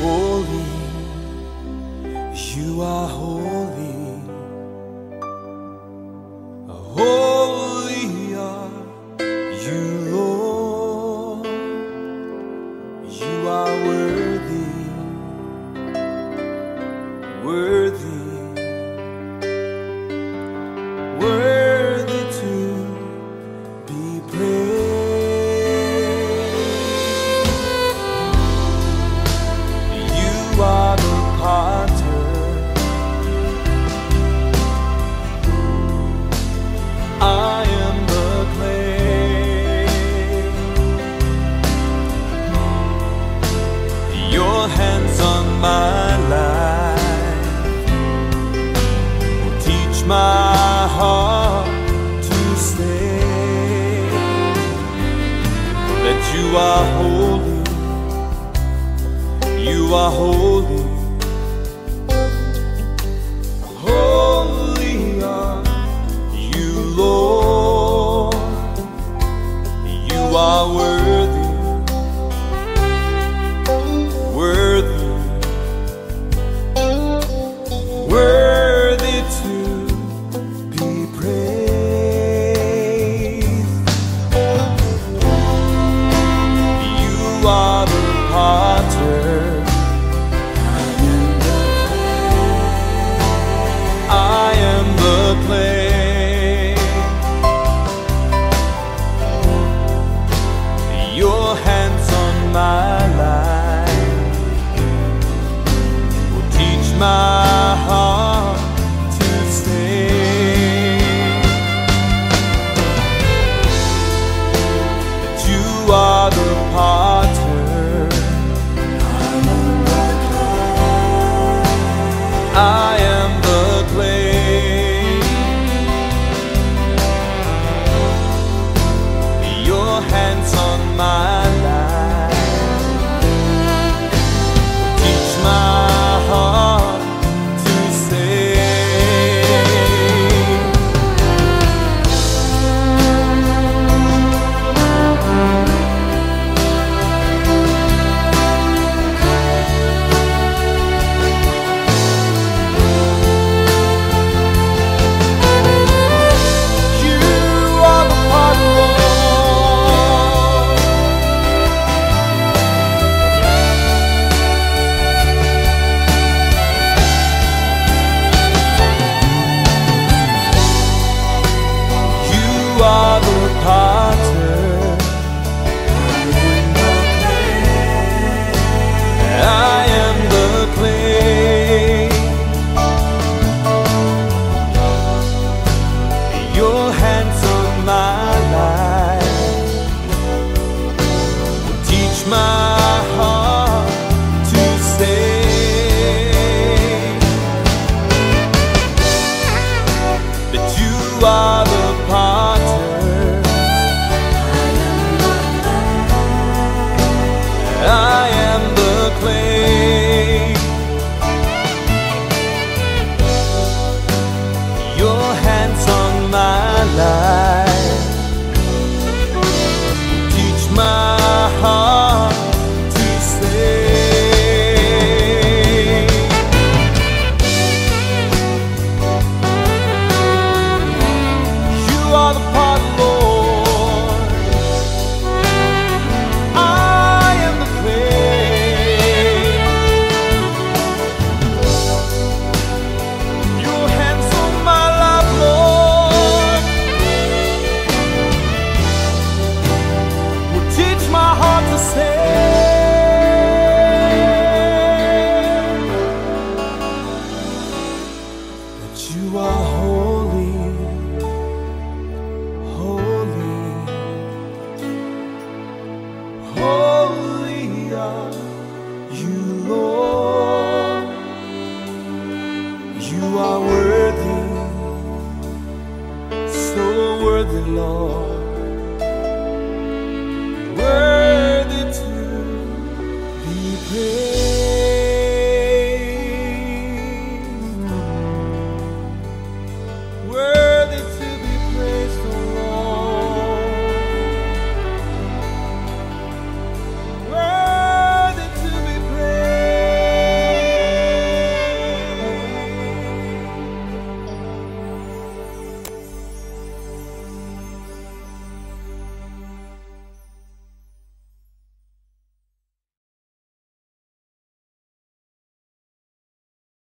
holy. You are holy. heart to say that you are holy, you are holy. heart. the Lord.